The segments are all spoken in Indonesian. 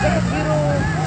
Pero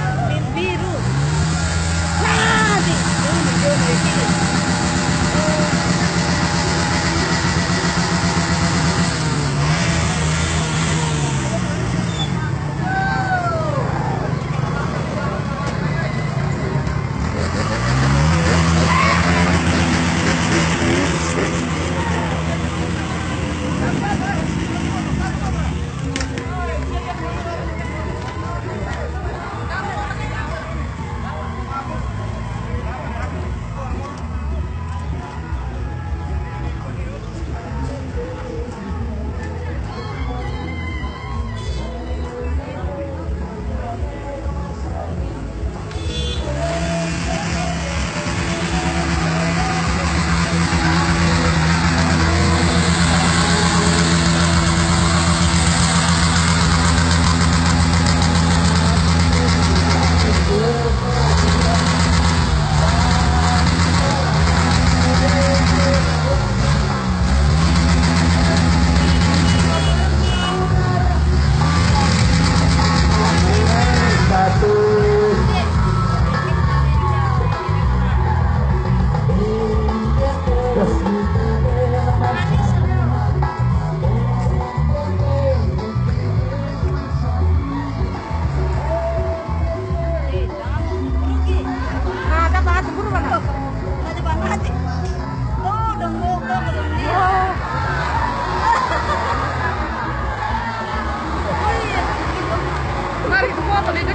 Napoli de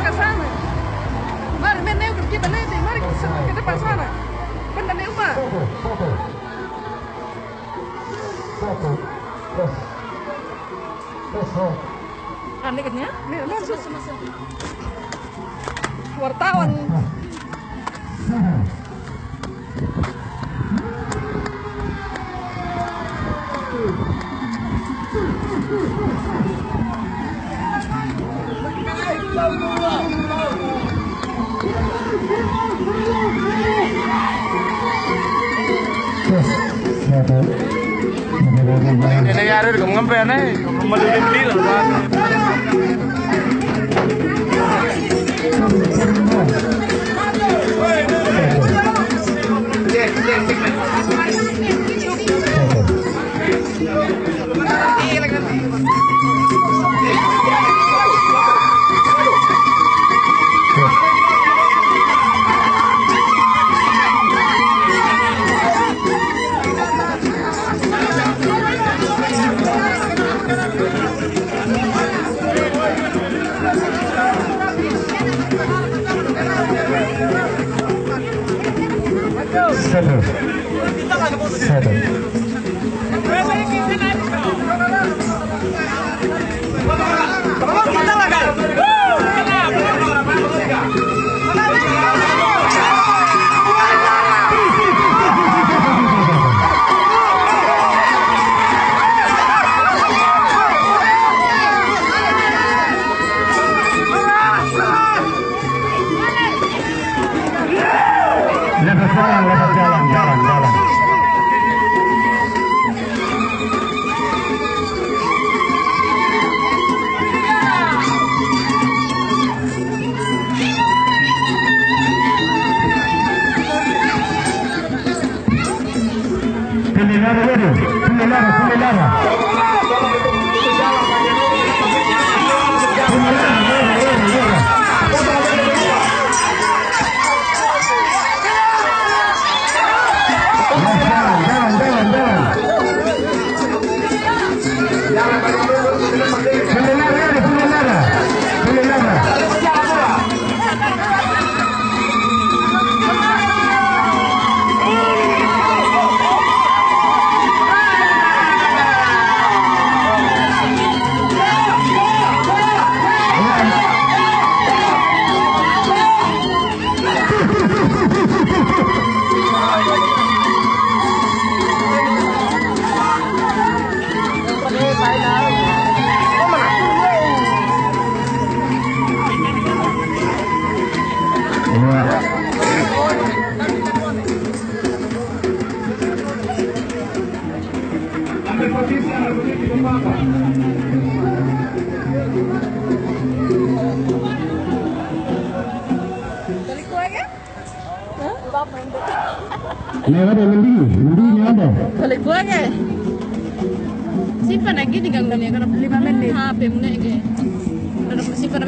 Mari meneu pergi benete, mari kita pasana. Benda neuma. Aneh kan ya? Wartawan. Ini ada di ngempen seven, seven. Llegado Vero, sube el. Ini ada mendi, mendinya ada. Balik lagi. Simpan lagi di gangguan ya, karena lima menit. HP mu lagi. Udah simpan